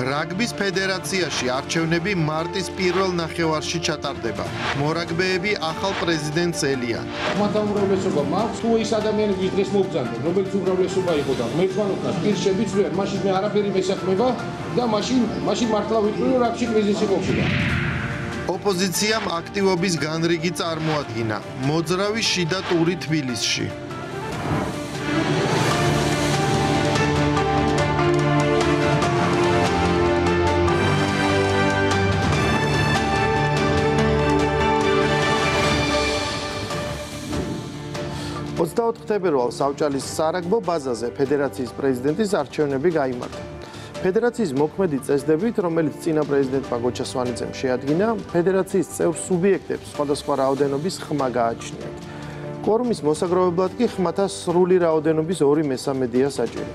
რაგბის ფედერაციაში არჩევნები მარტის პირველ ნახევარში ჩატარდება. მორაგბეები ახალ პრეზიდენტს ელიან. უმრავლესობა მაქვს თუ ის ადამიანები დღეს მოგწანდნენ, რომელიც უმრავლესობა იყო და მეცმანოთაც პირს შემიწვიან, მაშინ მე არაფერი მესაქმება და მაშინ მაშინ მართლა ვიტყვი რომ რაგბში კრიზისი ყოფილა. ოპოზიციამ აქტივობის განრიგი წარმოადგინა. მოძრავი შიდა ტური თბილისში. თებერვალს ავჭალის სარაგბო ბაზაზე ფედერაციის პრეზიდენტის არჩევნები გამართა. ფედერაციის მოქმედი წესდებით, რომელიც წინა პრეზიდენტმა გოჩა სვანიძემ შეადგინა, ფედერაციის წევრ სუბიექტებს სხვადასხვა რაოდენობის ხმა გააჩნიათ. კორუმის მოსაგროვებლად კი ხმათა სრული რაოდენობის 2/3-ია საჭირო.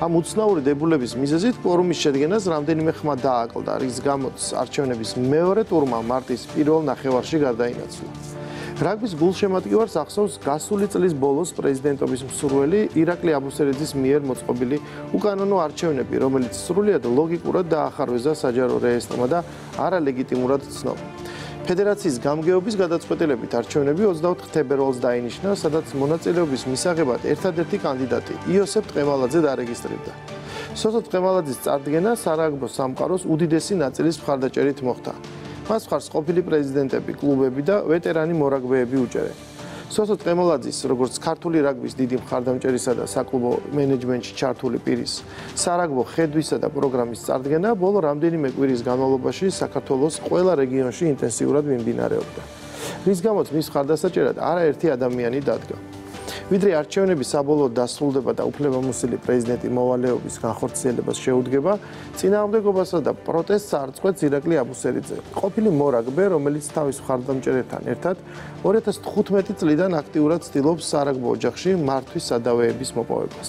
ამ უცნაური დებულების მიზეზით კორუმის შედგენას რამდენიმე ხმა დააკლდა, რის გამოც არჩევნების მეორე ტურმა მარტის პირველ ნახევარში გადაინაცვლა. რაგბის გულშემატკივარს ახსოვს გასული წლის ბოლოს პრეზიდენტობის მსურველი ირაკლი აბუსერიძის მიერ მოწყობილი უკანონო არჩევნები, რომელიც სრულიად ლოგიკურად დაახარვეზა საჯარო რეესტრმა და არალეგიტიმურად ცნობა. ფედერაციის გამგეობის გადაწყვეტილებით არჩევნები 24 თებერვალს დაინიშნა, სადაც მონაწილეობის მისაღებად ერთადერთი კანდიდატი იოსებ ტყემალაძე დარეგისტრირდა. სოთო ტყემალაძის წარდგენა სარაგბო სამყაროს უდიდესი ნაწილის მხარდაჭერით მოხდა. მას ხარს ყოფილი პრეზიდენტები, კლუბები და ვეტერანი მორაგბეები უჭერენ. სოსო ტემოლაძის, როგორც ქართული რაგბის დიდი მხარდამჭერისა და საკლუბო მენეჯმენტში ჩართული პირის, სარაგბო ხედვისა და პროგრამის წარდგენა ბოლო რამდენიმე კვირის განმავლობაში საქართველოს ყველა რეგიონში ინტენსიურად მიმდინარეობდა. რის გამოც მის მხარდასაჭერად არაერთი ადამიანი დადგა. ვიდრე არჩევნები საბოლოოდ დასრულდება და უფლებამოსილი პრეზიდენტი მოვალეობის განხორციელებას შეუდგება, წინააღმდეგობასა და პროტესტს არწყვეტს ირაკლი აბუსერიძე. ყოფილი მორაგბე, რომელიც თავის მხარდამჭერებთან ერთად 2015 წლიდან აქტიურად ცდილობს სარაგბო ოჯახში მართვის სადავეების მოპოვებას.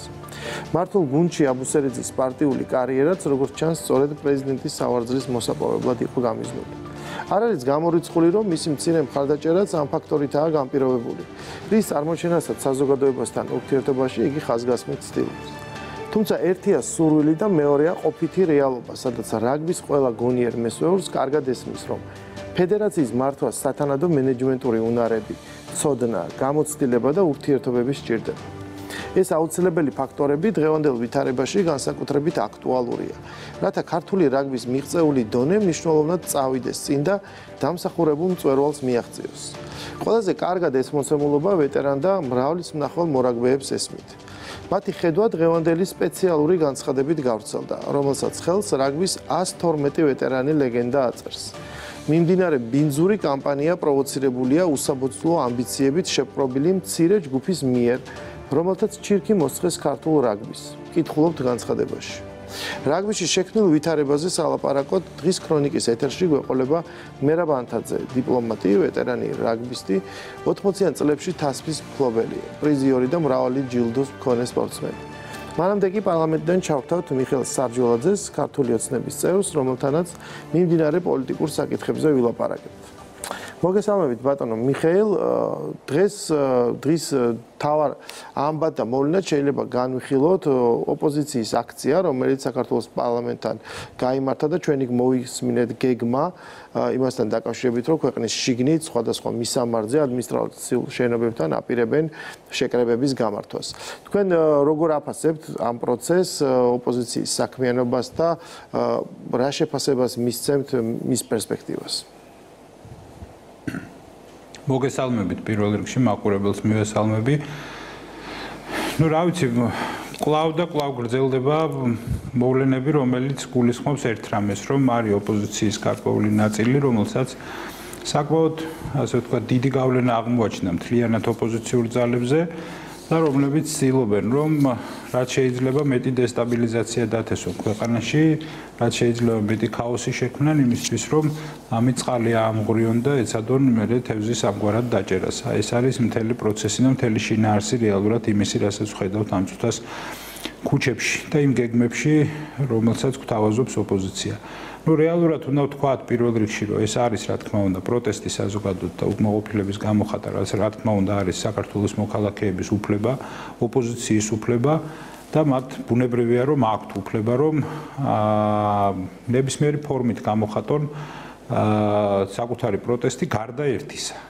მართულ გუნჩი აბუსერიძის პარტიული კარიერაც, როგორც ჩანს, სწორედ პრეზიდენტის სავარძლის მოსაპოვებლად იყო გამიზნული. არ არის გამორიცხული, რომ მისი მცირე მხარდაჭერაც ამ ფაქტორითაა განპირობებული. რის წარმოჩენასაც საზოგადოებასთან ურთიერთობაში იგი ხაზგასმით ცდილობს. თუმცა ერთია სურვილი და მეორეა ყოფითი რეალობა, სადაც რაგბის ყველა გონიერ მესვეურს კარგად ესმის, რომ ფედერაციის მართვა სათანადო მენეჯმენტური უნარები, ცოდნა, გამოცდილება და ურთიერთობები სჭირდება. ეს აუცილებელი ფაქტორები დღევანდელ ვითარებაში განსაკუთრებით აქტუალურია. რათა ქართული რაგბის მიღწეული დონე მნიშვნელოვნად წავიდეს წინ და დამსახურებულ მწვერვალს მიაღწიოს. ყველაზე კარგად ეს მოსემულობა ვეტერან და მრავლის მნახვალ მორაგბეებს ესმით. მათი ხედვა დღევანდელი სპეციალური განცხადებით გავრცელდა, რომელსაც ხელს რაგბის 112 ვეტერანი ლეგენდა აწერს. მიმდინარე ბინძური კამპანია პროვოცირებულია უსაბოცლო ამბიციებით შეპყრობილი მცირე ჯგუფის მიერ. რომელთაც ჩირკი მოსწეს ქართულ რაგბის. კითხულობთ განცხადებაში. რაგბიში შექმნილ ვითარებაზე სალაპარაკოთ დღის ქრონიკის ეთერში გვეყოლება მერაბანთაძე, დიპლომატი, ვეტერანი რაგბისტი, 80-იან წლებში თასფის მფლობელი, პრიზიორი და მრავალი ჯილდოს მქონე სპორტსმენი. მანამდე კი პარლამენტიდან ჩავთავთ მიხელ სარჯულაძეს, ქართული ოცნების წევრს, რომელთანაც მიმდინარე პოლიტიკურ საკითხებზე ვილაპარაკებთ. მოგესალმებით ბატონო მიხეილ. დღეს დღის თავარ ამბად და მოვლენად შეიძლება განვიხილოთ ოპოზიციის აქცია რომელიც საქართველოს პარლამენტთან გამართა და ჩვენი მოისმინეთ გეგმა იმასთან დაკავშირებით რომ ქვეყნის შიგნით სხვადასხვა მისამართზე ადმინისტრაციულ შენობებთან აპირებენ შეკრებების გამართვას. თქვენ როგორ აფასებთ ამ პროცესს ოპოზიციის საქმიანობას და რა შეფასებას მისცემთ მის პერსპექტივას მოგესალმებით პირველ რიგში მაყურებელს მივესალმები. ну, რა ვიცი, კლავ და კლავ გრძელდება მოვლენები, რომელიც გულისხმობს ერთ რამეს, რომ არის ოპოზიციის გარკვეული ნაწილი, რომელსაც საკმაოდ, ასე ვთქვათ, დიდი გავლენა აღმოაჩინა მთლიანად ოპოზიციურ ძალებზე. და რომლებიც ცდილობენ რომ რაც შეიძლება მეტი დესტაბილიზაცია დათესონ ქვეყანაში, რაც შეიძლება მეტი ქაოსი შექმნან იმისთვის რომ ამი წყალი ამღრიონ და ეცადონ მერე თევზის ამგვარად დაჭერას. ეს არის მთელი პროცესი და მთელი შინაარსი რეალურად იმისი, რასაც ხედავთ ამ წუთას ქუჩებში და იმ გეგმებში, რომელსაც გვთავაზობს ოპოზიცია. ну რეალურად უნდა ვთქვათ პირველ რიგში რომ ეს არის რა თქმა უნდა პროტესტი საზოგადოებრივ და უკმაყოფილების გამოხატა რაც რა თქმა უნდა არის საქართველოს მოქალაქეების უფლება ოპოზიციის უფლება და მათ ბუნებრივია რომ აქვთ უფლება რომ აა ნებისმიერი ფორმით გამოხატონ აა საკუთარი პროტესტი გარდა ერთისა.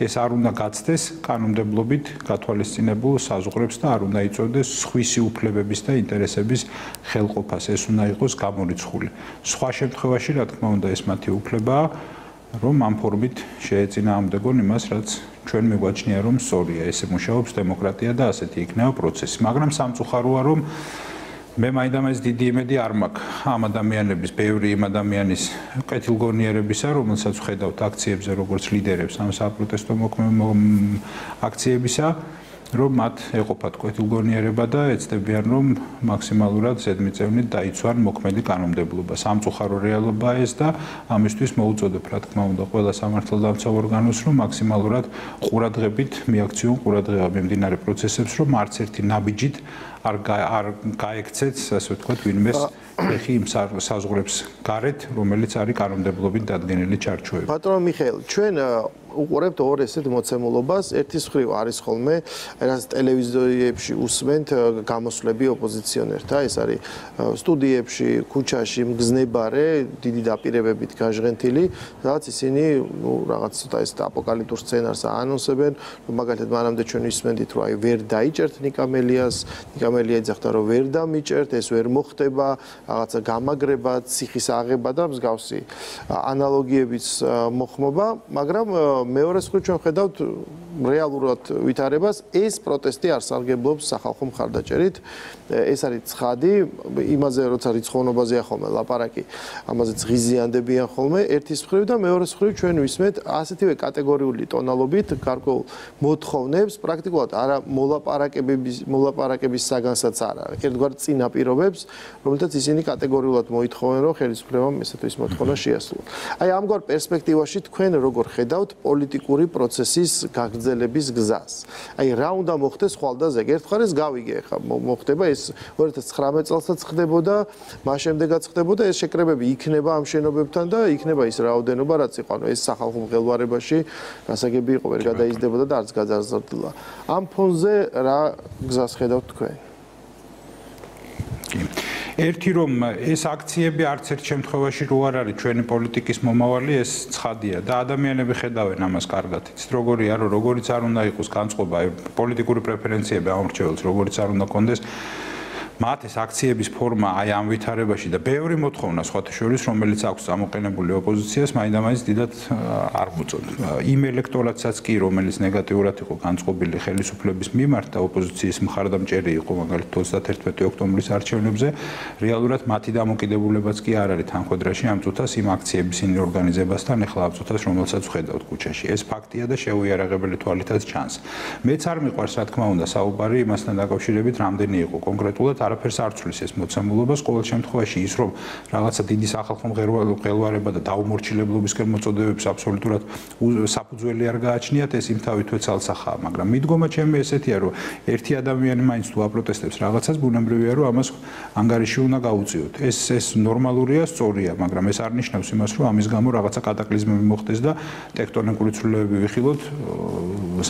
ეს არ უნდა გაცდეს კანონმდებლობით გათვალისწინებულ საზღვრებს და არ უნდა იწოდოს სხვისი უფლებების და ინტერესების ხელყოფას. ეს უნდა იყოს გამორიცხული. სხვა შემთხვევაში, რა თქმა უნდა, ეს მათი უფლებაა, რომ ამ ფორმით შეეწინააღმდეგონ იმას, რაც ჩვენ მიგვაჩნია, რომ სწორია. ესე მუშაობს დემოკრატია და ასეთი იქნება პროცესი. მაგრამ სამწუხაროა, რომ მე მაინდამაინც დიდი იმედი არ მაქვს ამ ადამიანების, ბევრი იმ ადამიანის კეთილგონიერებისა, რომელსაც ხედავთ აქციებზე როგორც ლიდერებს ამ საპროტესტო აქციებისა, რომ მათ ეყოფათ კეთილგონიერება და ეცდებიან რომ მაქსიმალურად ზედმიწევნით დაიცვან მოქმედი კანონმდებლობა. სამწუხარო რეალობაა ეს და ამისთვის მოუწოდებ რა თქმა უნდა ყველა სამართალდამცავ ორგანოს რომ მაქსიმალურად ყურადღებით მიაქციონ ყურადღება მიმდინარე პროცესებს რომ არც ერთი ნაბიჯით არ არ გაექცეთ, ასე ვთქვათ, ვინმეს ეხი იმ საზღვრებს გარეთ, რომელიც არის კანონმდებლობით დადგენილი ჩარჩოები. ბატონო მიხეილ, ჩვენ უყურებთ ორ ესეთ მოცემულობას, ერთის მხრივ არის ხოლმე, რაც ტელევიზიებში უსმენთ გამოსვლები ოპოზიციონერთა, ეს არის სტუდიებში, ქუჩაში მგზნებარე, დიდი დაპირებებით გაჟღენთილი, რაც ისინი, ну, რაღაც ცოტა ეს აპოკალიფტურ სცენარს აანონსებენ, რომ მაგალითად მანამდე ჩვენ ისმენდით, რომ აი ვერ დაიჭერთ ნიკამელიას, ნიკამელია ეძახდა, რომ ვერ დამიჭერთ, ეს ვერ მოხდება, რაღაცა გამაგრება, ციხის აღება და მსგავსი ანალოგიებიც მოხმობა, მაგრამ მეორე მხრივ ჩვენ ხედავთ რეალურად ვითარებას ეს პროტესტი არ სარგებლობს სახალხო მხარდაჭერით. ეს არის ცხადი იმაზე როცა რიცხოვნობაზე ახალმე ლაპარაკი ამაზეც ღიზიანდებიან ხოლმე ერთის მხრივ და მეორე მხრივ ჩვენ ვისმენთ ასეთივე კატეგორიული ტონალობით გარკვეულ მოთხოვნებს პრაქტიკულად არა მოლაპარაკებების მოლაპარაკების საგანსაც არა ერთგვარ წინაპირობებს რომელთაც ისინი კატეგორიულად მოითხოვენ რომ ხელისუფლებამ ესეთვის მოთხოვნა შეასრულოს აი ამგვარ პერსპექტივაში თქვენ როგორ ხედავთ პოლიტიკური პროცესის გაგრძელების გზას. აი რა უნდა მოხდეს ხვალდაზე? ერთხარეს გავიგე ხა მოხდება ეს 2019 წელსაც ხდებოდა, მას შემდეგაც ხდებოდა ეს შეკრებები იქნება ამ შენობებთან და იქნება ის რაოდენობა რაც იყო. ანუ ეს სახალხო მღელვარებაში გასაგები იყო, ვერ გადაიზრდებოდა და არც გაძარზრდილა. ამ ფონზე რა გზას ხედავთ თქვენ? კი. ერთი რომ ეს აქციები არც ერთ შემთხვევაში რო არ არის ჩვენი პოლიტიკის მომავალი, ეს ცხადია და ადამიანები ხედავენ ამას კარგად. იცით როგორია, რომ როგორიც არ უნდა იყოს განწყობა პოლიტიკური პრეფერენციები ამორჩეულს, როგორიც არ უნდა კონდეს მათ ეს აქციების ფორმა აი ამ ვითარებაში და ბევრი მოთხოვნა სხვათა შორის რომელიც აქვს ამოყენებული ოპოზიციას მაინდამაინც დიდად არ მოწონდა იმ ელექტორატსაც კი რომელიც ნეგატიურად იყო განწყობილი ხელისუფლების მიმართ და ოპოზიციის მხარდამჭერი იყო მაგალითად 31 ოქტომბრის არჩევნებზე რეალურად მათი დამოკიდებულებაც კი არ არის თანხმედრაში ამ წუთას იმ აქციების ინ ორგანიზებასთან ახლა ამ წუთას რომელსაც ვხედავთ ქუჩაში. ეს ფაქტია და შეუიარაღებელი თვალითაც ჩანს. მეც არ მიყვარს რა თქმა უნდა საუბარი იმასთან დაკავშირებით რამდენი იყო. კონკრეტულად არაფერს არ ცვლის ეს მოცემულობას ყოველ შემთხვევაში ის რომ რაღაცა დიდი სახალხო მღელვარება და დაუმორჩილებლობისკენ მოწოდებებს აბსოლუტურად საფუძველი არ გააჩნიათ ეს იმ თავითვე ცალსახაა მაგრამ მიდგომა ჩემი ესეთია რომ ერთი ადამიანი მაინც თუ აპროტესტებს რაღაცას ბუნებრივია რომ ამას ანგარიში უნდა გაუწიოთ. ეს ეს ნორმალურია სწორია მაგრამ ეს არ ნიშნავს იმას რომ ამის გამო რაღაცა კატაკლიზმები მოხდეს და ტექტონიკური ცვლილებები ვიხილოთ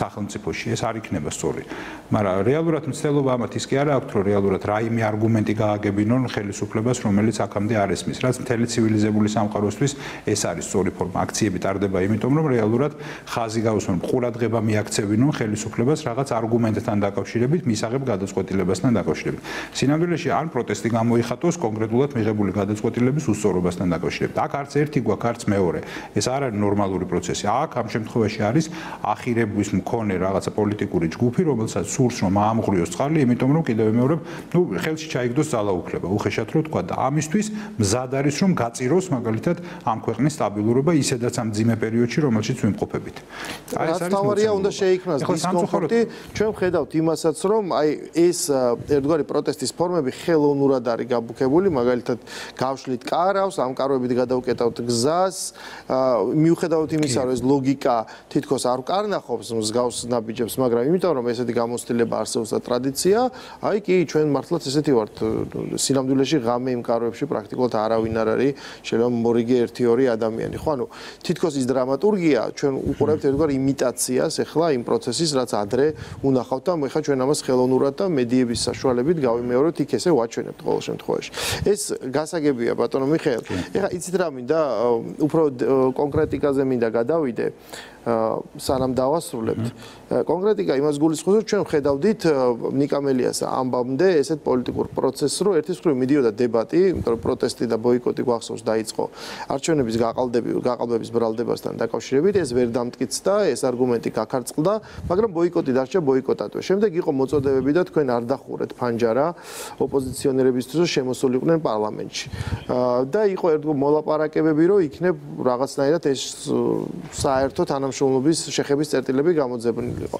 სახელმწიფოში. ეს არ იქნება სწორი. მაგრამ რეალურად მცდელობა ამათ ის კი არა აქვს რომ რეალურად რაიმე რაიმე არგუმენტი გააგებინონ ხელისუფლებას, რომელიც აქამდე არ ესმის. რაც მთელი ცივილიზებული სამყაროსთვის ეს არის სწორი ფორმა. აქციები ტარდება იმიტომ, რომ რეალურად ხაზი გაუსვენ, ყურადღება მიაქცევინონ ხელისუფლებას რაღაც არგუმენტთან დაკავშირებით, მისაღებ გადაწყვეტილებასთან დაკავშირებით. სინამდვილეში ან პროტესტი გამოიხატოს კონკრეტულად მიღებული გადაწყვეტილების უსწორობასთან დაკავშირებით. აქ არც ერთი გვაქვს, არც მეორე. ეს არ არის ნორმალური პროცესი. აქ ამ შემთხვევაში არის ახირების მქონე რაღაცა პოლიტიკური ჯგუფი, რომელსაც სურს რომ აამღრიოს წყალი, იმიტომ რომ კიდევ მეორე, ну, ხელში ჩაიგდოს ძალაუფლება, უხეშად რო თქვა და ამისთვის მზად არის რომ გაწიროს მაგალითად ამ ქვეყნის სტაბილურობა ისედაც ამ ძიმე პერიოდში რომელშიც ვიმყოფებით. აი ეს არის თავარია უნდა შეიქმნას დისკომფორტი. ჩვენ ვხედავთ იმასაც რომ აი ეს ერთგვარი პროტესტის ფორმები ხელოვნურად არის გაბუქებული, მაგალითად გავშლით კარავს, ამ კარვებით გადავკეტავთ გზას, მიუხედავად იმისა რომ ეს ლოგიკა თითქოს არ ვკარნახობს მსგავს ნაბიჯებს, მაგრამ იმიტომ რომ ესეთი გამოცდილება არსებობს და ტრადიცია, აი კი ჩვენ მართლა ალბათ ესეთი ვართ სინამდვილეში ღამე იმ კაროებში პრაქტიკულად არავინ არ არის შეიძლება მორიგი 1-2 ადამიანი. ხო ანუ თითქოს ის დრამატურგია ჩვენ უყურებთ ერთგვარ იმიტაციას ახლა იმ პროცესის რაც ადრე უნახავთ და მოიხა ჩვენ ამას ხელოვნურად და მედიების საშუალებით გავიმეოროთ იქ ესე ვაჩვენებთ ყოველ შემთხვევაში. ეს გასაგებია ბატონო მიხეილ. ეხლა იცით რა მინდა უფრო კონკრეტიკაზე მინდა გადავიდე სანამ დავასრულებთ. კონკრეტიკა იმას გულისხმობს, რომ ჩვენ ხედავდით ნიკამელიას ამბამდე ესეთ პოლიტიკურ პროცესს, რომ ერთის მხრივ მიდიოდა დებატი, იმიტომ რომ პროტესტი და ბოიკოტი გვახსოვს დაიწყო არჩევნების გაყალდები, გაყალბების ბრალდებასთან დაკავშირებით, ეს ვერ დამტკიცდა, ეს არგუმენტი გაქარწყლდა, მაგრამ ბოიკოტი დარჩა ბოიკოტატვე. შემდეგ იყო მოწოდებები და თქვენ არ დახურეთ ფანჯარა ოპოზიციონერებისთვის, რომ შემოსულიყვნენ პარლამენტში. და იყო ერთგო მოლაპარაკებები, რომ იქნებ რაღაცნაირად ეს საერთოდ ან თანამშრომლობის შეხების წერტილები გამოძებნილიყო.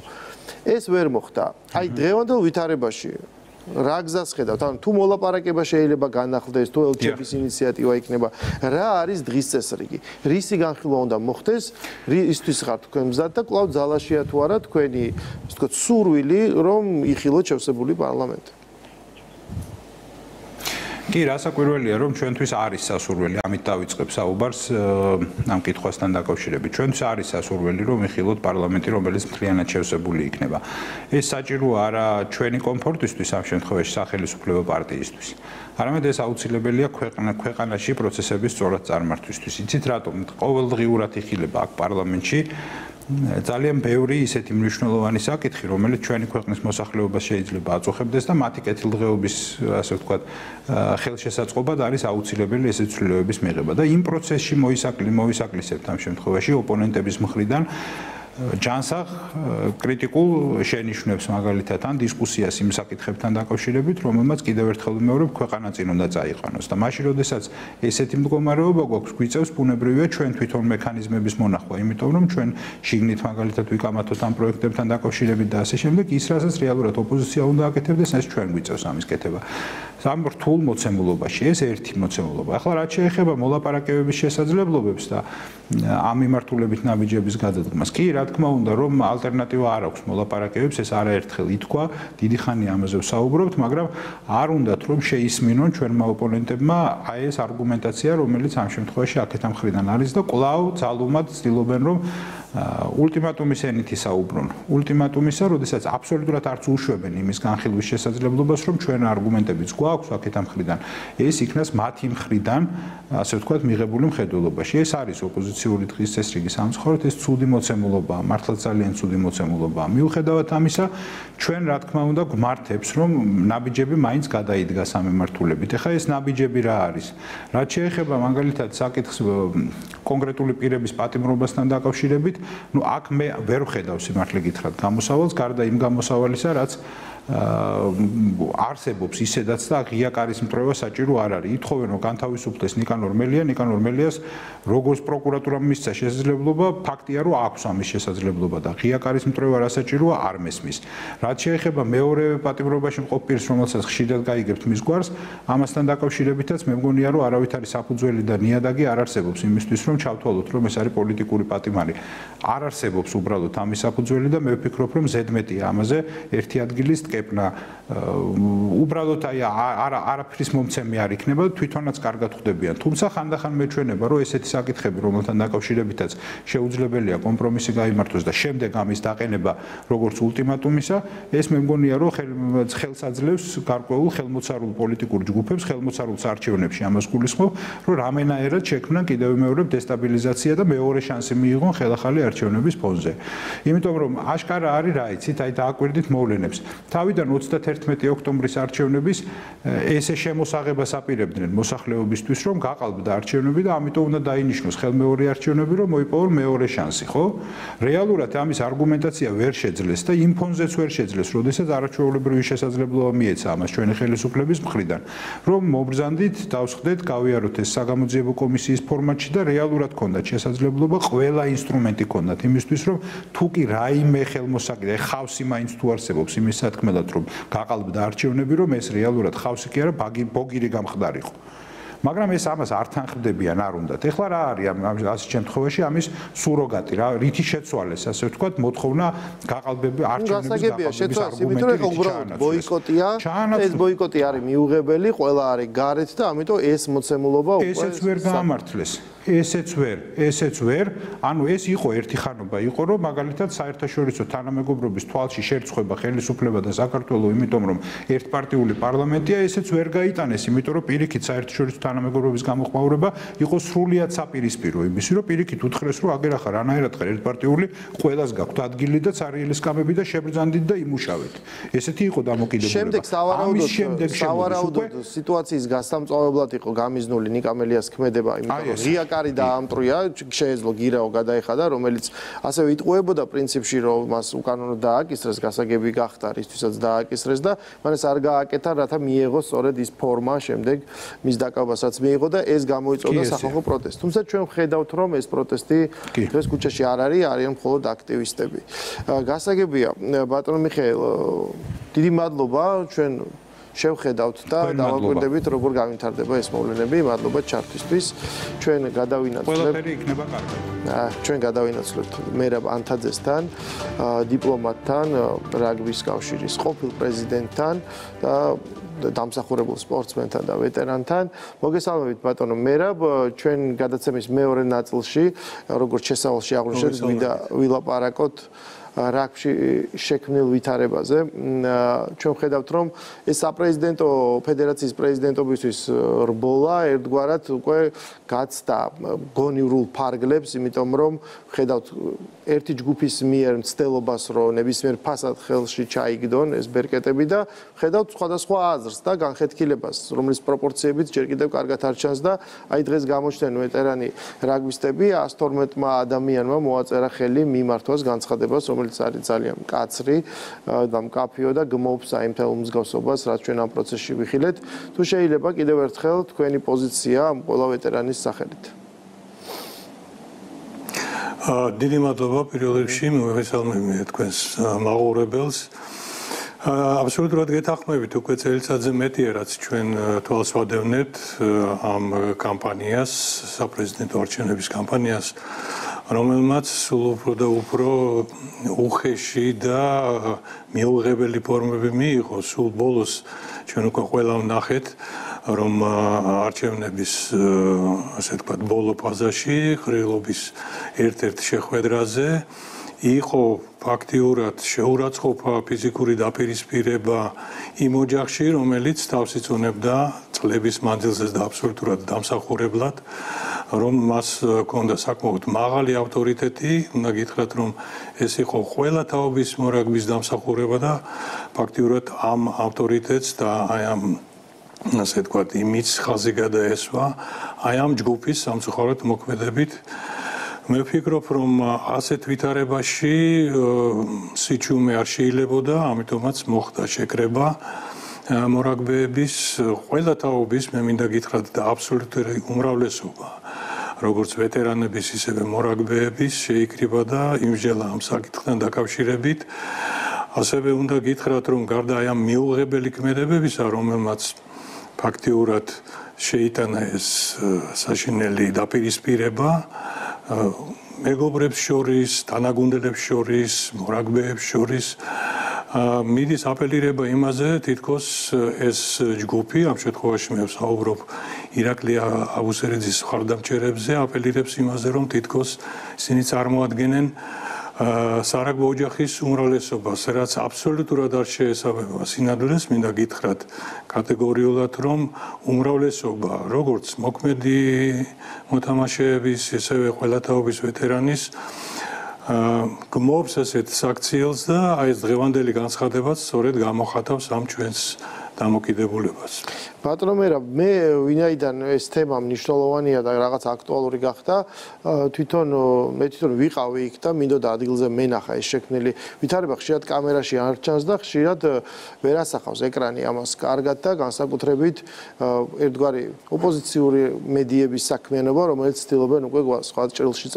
ეს ვერ მოხდა. აი დღევანდელ ვითარებაში რა გზას ხედავთ? ანუ თუ მოლაპარაკება შეიძლება განახლდეს, თუ ელჩების ინიციატივა იქნება, რა არის დღის წესრიგი? რისი განხილვა უნდა მოხდეს? რისთვის ხართ თქვენ მზად და კვლავ ძალაშია თუ არა თქვენი, ასე ვთქვათ, სურვილი, რომ იხილოთ შევსებული პარლამენტი? კი, რასაკვირველია, რომ ჩვენთვის არის სასურველი, ამით დავიწყებ საუბარს ამ კითხვასთან დაკავშირებით. ჩვენთვის არის სასურველი, რომ მიხილოთ პარლამენტი, რომელიც მთლიანად შევსებული იქნება. ეს საჭიროა არა ჩვენი კომფორტისთვის, ამ შემთხვევაში სახელმწიფო პარტიისთვის. არამედ ეს აუცილებელია ქვეყანა ქვეყანაში პროცესების სწორად წარმართვისთვის. იცით რატომ? ყოველდღიურად იხილება აქ პარლამენტში ძალიან ბევრი ისეთი მნიშვნელოვანი საკითხი, რომელიც ჩვენი ქვეყნის მოსახლეობას შეიძლება აწუხებდეს და მათი კეთილდღეობის, ასე ვთქვათ, ხელშესაწყობად არის აუცილებელი ესეთი ცვლილებების მიღება. და იმ პროცესში მოისაკლი მოისაკლისებთ ამ შემთხვევაში ოპონენტების მხრიდან ჯანსაღ კრიტიკულ შენიშვნებს მაგალითად ან დისკუსიას იმ საკითხებთან დაკავშირებით, რომელმაც კიდევ ერთხელ ვიმეორებ, ქვეყანა წინ უნდა წაიყვანოს და მაშინ, როდესაც ესეთი მდგომარეობა გვაქვს, გვიწევს ბუნებრივია ჩვენ თვითონ მექანიზმების მონახვა, იმიტომ რომ ჩვენ შიგნით მაგალითად ვიკამათოთ ამ პროექტებთან დაკავშირებით და ასე შემდეგ, ის რასაც რეალურად ოპოზიცია უნდა აკეთებდეს, ეს ჩვენ გვიწევს ამის კეთება. ამ რთულ მოცემულობაში. ეს ერთი მოცემულობა. ახლა რაც შეეხება მოლაპარაკებების შესაძლებლობებს და ამ მიმართულებით ნაბიჯების გადადგმას, კი, რა თქმა უნდა, რომ ალტერნატივა არ აქვს მოლაპარაკებებს, ეს არაერთხელ ითქვა, დიდი ხანი ამაზე ვსაუბრობთ, მაგრამ არ უნდათ რომ შეისმინონ ჩვენმა ოპონენტებმა აი ეს არგუმენტაცია, რომელიც ამ შემთხვევაში აქეთა მხრიდან არის და კვლავ ძალუმად ცდილობენ რომ ულტიმატუმის ენით ისაუბრონ. ultimatumisa, როდესაც აბსოლუტურად არც უშვებენ იმის განხილვის შესაძლებლობას, რომ ჩვენ არგუმენტებიც გვაქვს აქეთ ამ ხრიდან, ეს იქნას მათი მხრიდან, ასე ვთქვათ, მიღებული მხედველობაში. ეს არის ოპოზიციური დღის წესრიგი სამცხოროდ, ეს ცუდი მოცემულობაა, მართლა ძალიან ცუდი მოცემულობაა. მიუხედავად ამისა, ჩვენ რა თქმა უნდა გვმართებს, რომ ნაბიჯები მაინც გადაიდგას ამ მიმართულებით. ეხლა ეს ნაბიჯები რა არის? რაც შეეხება მაგალითად საკითხს კონკრეტული პირების პატიმრობასთან დაკავშირებით, ну აქ მე ვერ ვხედავ სიმართლე გითხრათ გამოსავალს გარდა იმ გამოსავალისა რაც არსებობს ისედაც და ღია კარის მტრევა საჭირო არ არის. ითხოვენ რომ განთავისუფლდეს ნიკანორ მელია, ნიკანორ მელიას როგორც პროკურატურამ მისცა შესაძლებლობა, ფაქტია რომ აქვს ამის შესაძლებლობა და ღია კარის მტრევა რა საჭიროა არ მესმის. რაც შეეხება მეორე პატიმრობაში მყოფ პირს, რომელსაც ხშირად გაიგებთ მის გვარს, ამასთან დაკავშირებითაც მე მგონია რომ არავით არის საფუძველი და ნიადაგი არ არსებობს იმისთვის რომ ჩავთვალოთ რომ ეს არის პოლიტიკური პატიმარი. არ არსებობს უბრალოდ ამის საფუძველი და მე ვფიქრობ რომ ზედმეტია ამაზე ერთი ადგილის კეპნა უბრალოდ აი არა არაფრის მომცემი არ იქნება თვითონაც კარგად ხვდებიან. თუმცა ხანდახან მეჩვენება რომ ესეთი საკითხები რომელთან დაკავშირებითაც შეუძლებელია კომპრომისი გამართოს და შემდეგ ამის დაყენება როგორც ულტიმატუმისა ეს მე მგონია რომ ხელს აძლევს გარკვეულ ხელმოწარულ პოლიტიკურ ჯგუფებს ხელმოწარულ არჩევნებში ამას გულისხმობ რომ რამენაერად შექმნან კიდევ მეორე დესტაბილიზაცია და მეორე შანსი მიიღონ ხელახალი არჩევნების ფონზე. იმიტომ რომ აშკარა არის რა იცით? აი დააკვირდით მოვლენებს თავიდან 31 ოქტომბრის არჩევნების ესე შემოსაღებას აპირებდნენ მოსახლეობისთვის, რომ გაყალბდა არჩევნები და ამიტომ უნდა დაინიშნოს ხელმეორე არჩევნები, რომ მოიპოვონ მეორე შანსი, ხო? რეალურად ამის არგუმენტაცია ვერ შეძლეს და იმ ფონზეც ვერ შეძლეს, როდესაც არაჩვეულებრივი შესაძლებლობა მიეცა ამას ჩვენი ხელისუფლების მხრიდან, რომ მობრძანდით, დავსხდეთ, გავიაროთ ეს საგამოძიებო კომისიის ფორმატში და რეალურად ქონდათ შესაძლებლობა ყველა ინსტრუმენტი ქონდათ იმისთვის, რომ თუ კი რაიმე ხელმოსაკიდე ხავსი მაინც თუ არსებობს იმის სათქმელად რომ გაყალბდა არჩევნები, რომ ეს რეალურად ხავსი კი არა, ბაგი ბოგირი გამხდარიყო. მაგრამ ეს ამას არ თანხმდებიან, არ უნდათ. ეხლა რა არის ამ ასეთ შემთხვევაში ამის სუროგატი რა, რითი შეცვალეს, ასე ვთქვათ, მოთხოვნა გაყალბები არჩევნების გასაგებია შეცვალეს, იმიტომ რომ უბრალოდ ბოიკოტია. ეს ბოიკოტი არის მიუღებელი, ყველა არის გარეთ და ამიტომ ეს მოცემულობა უკვე ესეც ვერ გაამართლეს. ესეც ვერ, ესეც ვერ. ანუ ეს იყო ერთი ხანობა, იყო რომ მაგალითად საერთაშორისო თანამეგობრობის თვალში შერწყება ხელისუფლება და საქართველოს, იმიტომ რომ ერთპარტიული პარლამენტია, ესეც ვერ გაიტანეს, იმიტომ რომ პირიქით საერთაშორისო თანამეგობრობის გამოხმაურება იყო სრულიად საპირისპირო იმისი, რომ პირიქით უთხრეს, რომ აგერ ახლა რანაირად ხარ ერთპარტიული, ყველას გაქვთ ადგილი და цаრიელის კამები და შებრძანდით და იმუშავეთ. ესეთი იყო დამოკიდებულება. შემდეგ სავარაუდოდ სავარაუდოდ სიტუაციის გასამწვავებლად იყო გამიზნული ნიკამელიას ქმედება, იმიტომ რომ ღია კარი დაამტრია, შეეძლო გირაო გადაეხადა, რომელიც ასევე იტყუებოდა პრინციპში, რომ მას უკანონო დააკისრეს, გასაგები გახდა, რისთვისაც დააკისრეს და მან ეს არ გააკეთა, რათა მიიღოს სწორედ ის ფორმა შემდეგ მის დაკავებასაც მიიღო და ეს გამოიწვია სახალხო პროტესტი. თუმცა ჩვენ ვხედავთ, რომ ეს პროტესტი დღეს ქუჩაში არ არის, არიან მხოლოდ აქტივისტები. გასაგებია, ბატონო მიხეილ, დიდი მადლობა ჩვენ შევხედავთ და დავაკვირდებით როგორ გამითარდება ეს მოვლენები. მადლობა ჩართვისთვის. ჩვენ გადავინაცვლებთ. ყველაფერი იქნება კარგად. აა ჩვენ გადავინაცვლებთ მერაბ ანთაძესთან, დიპლომატთან, რაგბის კავშირის ყოფილ პრეზიდენტთან და დამსახურებულ სპორტსმენთან და ვეტერანთან. მოგესალმებით ბატონო მერაბ, ჩვენ გადაცემის მეორე ნაწილში, როგორც შესავალში აღნიშნეთ, ვიდა ვილაპარაკოთ რაგბში შექმნილ ვითარებაზე. ჩვენ ხედავთ, რომ ეს საპრეზიდენტო ფედერაციის პრეზიდენტობისთვის რბოლა ერთგვარად უკვე გაცდა გონივრულ ფარგლებს, იმიტომ რომ ხედავთ ერთი ჯგუფის მიერ მცდელობას, რომ ნებისმიერ ფასად ხელში ჩაიგდონ ეს ბერკეტები და ხედავთ სხვადასხვა აზრს და განხეთქილებას, რომლის პროპორციებიც ჯერ კიდევ კარგად არ ჩანს და აი დღეს გამოჩნდნენ ვეტერანი რაგბისტები 112-მა ადამიანმა მოაწერა ხელი მიმართვას განცხადებას, რომ რომელიც არის ძალიან კაცრი და მკაფიო და გმობს აი მთელ მსგავსობას, რაც ჩვენ ამ პროცესში ვიხილეთ. თუ შეიძლება კიდევ ერთხელ თქვენი პოზიცია ამ ყველა ვეტერანის სახელით. აა დიდი მადლობა პირველ რიგში მოგესალმები თქვენს მაყურებელს. აა აბსოლუტურად გეთანხმებით უკვე წელიწადზე მეტია რაც ჩვენ თვალს ვადევნებთ ამ კამპანიას, საპრეზიდენტო არჩევნების კამპანიას. რომელმაც სულ უფრო და უფრო უხეში და მიუღებელი ფორმები მიიღო. სულ ბოლოს ჩვენ უკვე ყველა ვნახეთ რომ არჩევნების ასე ვთქვათ ბოლო ფაზაში ხრილობის ერთ-ერთ შეხვედრაზე იყო ფაქტიურად შეურაცხყოფა ფიზიკური დაპირისპირება იმ ოჯახში რომელიც თავს იწუნებდა წლების მანძილზე და აბსოლუტურად დამსახურებლად რომ მას ჰქონდა საკმაოდ მაღალი ავტორიტეტი, უნდა გითხრათ, რომ ეს იყო ყველა თაობის მორაგბის დამსახურება და ფაქტიურად ამ ავტორიტეტს და აი ამ ასე ვთქვათ, იმის ხაზი გადაესვა აი ამ ჯგუფის სამწუხაროდ მოქმედებით. მე ვფიქრობ, რომ ასეთ ვითარებაში სიჩუმე არ შეიძლებოდა, ამიტომაც მოხდა შეკრება მორაგბეების ყველა თაობის, მე მინდა გითხრათ და აბსოლუტური უმრავლესობა როგორც ვეტერანების, ისევე მორაგბეების შეიკრიბა და იმჟელა ამ საკითხთან დაკავშირებით. ასევე უნდა გითხრათ, რომ გარდა აი ამ მიუღებელი ქმედებებისა, რომელმაც ფაქტიურად შეიტანა ეს საშინელი დაპირისპირება მეგობრებს შორის, თანაგუნდელებს შორის, მორაგბეებს შორის მიდის აპელირება იმაზე, თითქოს ეს ჯგუფი, ამ შემთხვევაში მე ვსაუბრობ ირაკლი აუსერიძის ხარდამჭერებზე, აპელირებს იმაზე, რომ თითქოს ისინი წარმოადგენენ სარაგბო ოჯახის უმრავლესობას, რაც აბსოლუტურად არ შეესაბამება სინამდვილეს, მინდა გითხრათ კატეგორიულად, რომ უმრავლესობა, როგორც მოქმედი მოთამაშეების, ისევე ყველა თაობის ვეტერანის გმობს ასეთ საქციელს და აი ეს დღევანდელი განცხადებაც სწორედ გამოხატავს ამ ჩვენს დამოკიდებულებას. პატრონერა მე ვინაიდან ეს თემა მნიშვნელოვანია და რაღაც აქტუალური გახდა თვითონ მე თვითონ ვიყავი იქ და მინდოდა ადგილზე მენახა ეს შექმნილი. ვითარება ხშირად კამერაში არ ჩანს და ხშირად ვერ ასახავს ეკრანი ამას კარგად და განსაკუთრებით ერთგვარი ოპოზიციური მედიების საქმიანობა რომელიც ცდილობენ უკვე სხვა ჭრილში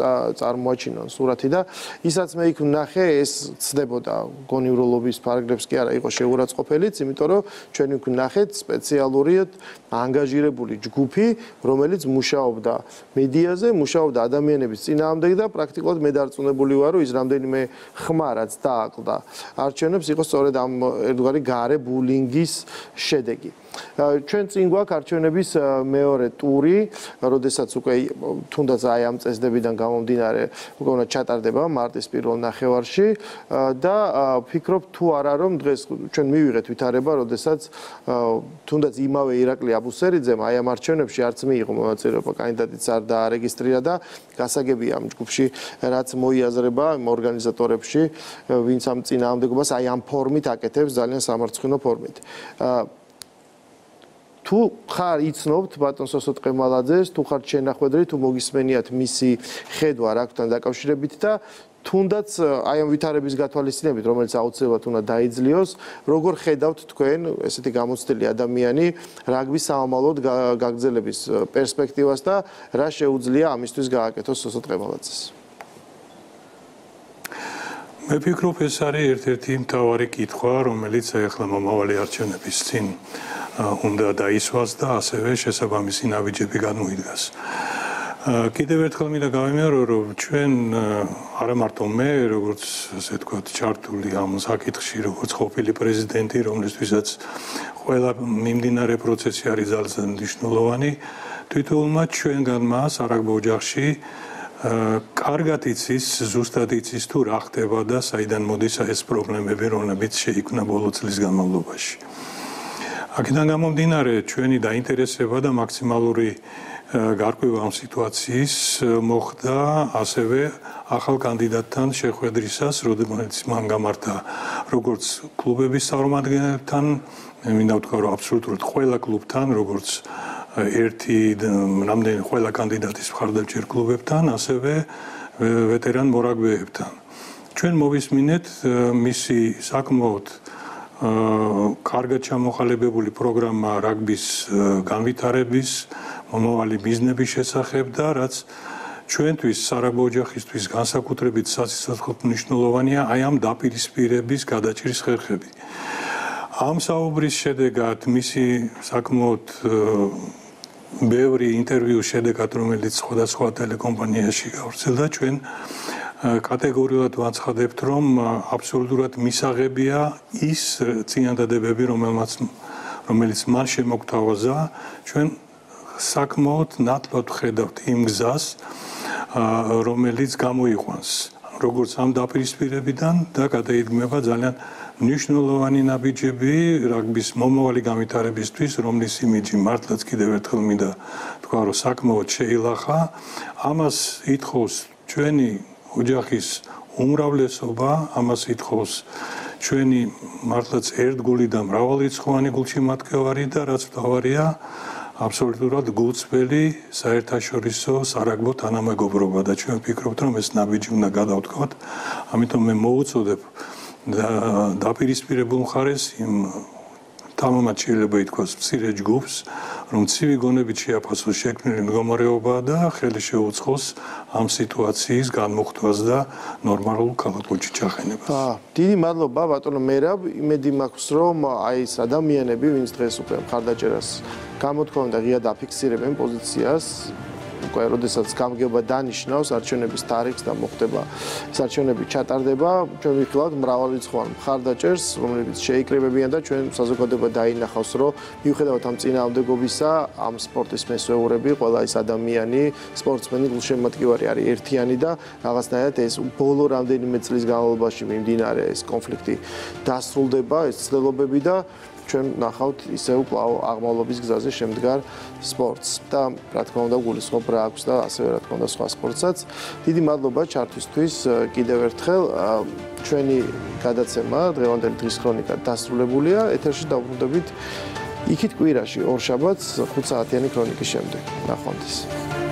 წარმოაჩინონ სურათი და ისაც მე იქ ვნახე ეს ცდებოდა გონივროლობის პარაგრაფს კი არა იყო შეურაცხყოფელიც იმიტომ რომ ჩვენ იქ ვნახეთ სპეციალური სრულიად ანგაჟირებული ჯგუფი, რომელიც მუშაობდა მედიაზე, მუშაობდა ადამიანების წინააღმდეგ და პრაქტიკულად მე დარწმუნებული ვარ, რომ ის რამდენიმე ხმა რაც დააკლდა არჩევნებს იყო სწორედ ამ ერთგვარი გარე ბულინგის შედეგი. ჩვენ წინ გვაქვს არჩევნების მეორე ტური, როდესაც უკვე თუნდაც აი ამ წესდებიდან გამომდინარე უკვე უნდა ჩატარდება მარტის პირველ ნახევარში და ფიქრობ თუ არა რომ დღეს ჩვენ მივიღეთ ვითარება, როდესაც თუნდაც იმავე ირაკლი აბუსერიძემ აი ამ არჩევნებში არც მიიღო მონაწილეობა კანდიდატიც არ დაარეგისტრირა და გასაგებია ამ ჯგუფში რაც მოიაზრება იმ ორგანიზატორებში ვინც ამ წინააღმდეგობას აი ამ ფორმით აკეთებს ძალიან სამარცხინო ფორმით. თუ ხარ იცნობთ ბატონ სოსო ტყემალაძეს, თუ ხარ შენახვედრი, თუ მოგისმენიათ მისი ხედვა რაკთან დაკავშირებით და თუნდაც აი ამ ვითარების გათვალისწინებით, რომელიც აუცილებლად უნდა დაიძლიოს, როგორ ხედავთ თქვენ ესეთი გამოცდილი ადამიანი რაგბის საომალოდ გაგზელების პერსპექტივას და რა შეუძლია ამისთვის გააკეთოს სოსო ტყემალაძეს? მე ფიქრობ ეს არის ერთ-ერთი მთავარი კითხვა, რომელიც ახლა მომავალი არჩევნების წინ უნდა დაისვას და ასევე შესაბამისი ნაბიჯები განუიდგას. კიდევ ერთხელ მინდა გავიმეორო, რომ ჩვენ არა მარტო მე, როგორც ასე ვთქვათ, ჩართული ამ საკითხში, როგორც ყოფილი პრეზიდენტი, რომლისთვისაც ყველა მიმდინარე პროცესი არის ძალიან მნიშვნელოვანი, თვითონმა ჩვენგანმა სარაგბო ოჯახში კარგად იცის, ზუსტად იცის თუ რა ხდება და საიდან მოდის ეს პრობლემები, რომლებიც შეიქმნა ბოლო წლის განმავლობაში. აქედან გამომდინარე ჩვენი დაინტერესება და მაქსიმალური გარკვევა ამ სიტუაციის მოხდა ასევე ახალ კანდიდატთან შეხვედრისას, როდესაც მან გამართა როგორც კლუბების წარმომადგენლებთან, მე მინდა ვთქვა, რომ აბსოლუტურად ყველა კლუბთან, როგორც ერთი რამდენი ყველა კანდიდატის მხარდაჭერ კლუბებთან, ასევე ვეტერან მორაგბეებთან. ჩვენ მოვისმინეთ მისი საკმაოდ კარგად ჩამოყალიბებული პროგრამა რაგბის განვითარების მომავალი ბიზნესის შესახებ და რაც ჩვენთვის სარაგბო ოჯახისთვის განსაკუთრებით სასიცოცხლო მნიშვნელოვანია აი ამ დაპირისპირების გადაჭრის ხერხები. ამ საუბრის შედეგად მისი საკმაოდ ბევრი ინტერვიუს შედეგად რომელიც სხვადასხვა ტელეკომპანიაში გავრცელდა ჩვენ კატეგორიულად ვაცხადებთ, რომ აბსოლუტურად მისაღებია ის წინადადებები, რომელმაც რომელიც მან შემოგთავაზა, ჩვენ საკმაოდ ნათლად ხედავთ იმ გზას, რომელიც გამოიყვანს როგორც ამ დაპირისპირებიდან და გადაიდგმება ძალიან ნიშნულოვანი ნაბიჯები რაგბის მომავალი განვითარებისთვის, რომლის იმიჯი მართლაც კიდევ ერთხელ მინდა თქვა, რომ საკმაოდ შეილახა. ამას ითხოვს ჩვენი ოჯახის უმრავლესობა ამას ითხოვს. ჩვენი მართლაც ერთგული და მრავალრიცხოვანი გულშემატკივარი და რაც თავარია აბსოლუტურად გულწრფელი საერთაშორისო სარაგბო თანამეგობრობა. და ჩვენ ვფიქრობთ რომ ეს ნაბიჯი უნდა გადავთქვათ. ამიტომ მე მოუწოდებ და დაპირისპირებულ მხარეს იმ თამამად შეიძლება ითქვას მცირე ჯგუფს, რომ ცივი გონებით შეაფასოს შექმნილი მდგომარეობა და ხელი შეუწყოს ამ სიტუაციის განმუხტვას და ნორმალურ ქალაქში ჩახენებას. აა, დიდი მადლობა ბატონო მერაბ, იმედი მაქვს რომ აი ეს ადამიანები, ვინც დღეს უკვე მხარდაჭერას გამოთქვამენ და ღია დაფიქსირებენ პოზიციას, უკვე როდესაც გამგება დანიშნავს არჩევნების თარიღს და მოხდება ეს არჩევნები ჩატარდება, ჩვენ ვიხილავთ მრავალრიცხოვან მხარდაჭერს, რომლებიც შეიკრიბებიან და ჩვენ საზოგადოება დაინახავს, რომ მიუხედავად ამ წინააღმდეგობისა, ამ სპორტის მესვეურები, ყველა ეს ადამიანი, სპორტსმენი გულშემატკივარი არის ერთიანი და რაღაცნაირად ეს ბოლო რამდენიმე წლის განმავლობაში მიმდინარე ეს კონფლიქტი დასრულდება, ეს ცდილობები და ჩვენ ნახავთ ისევ კლავ აღმავლობის გზაზე შემდგარ სპორტს და რა თქმა უნდა გულისხმობ რა აქვს და ასევე რა თქმა უნდა სხვა სპორტსაც. დიდი მადლობა ჩართვისთვის კიდევ ერთხელ ჩვენი გადაცემა დღევანდელი დღის ქრონიკა დასრულებულია. ეთერში დავბრუნდებით იქით კვირაში ორ შაბათს 5 საათიანი ქრონიკის შემდეგ. ნახვამდის.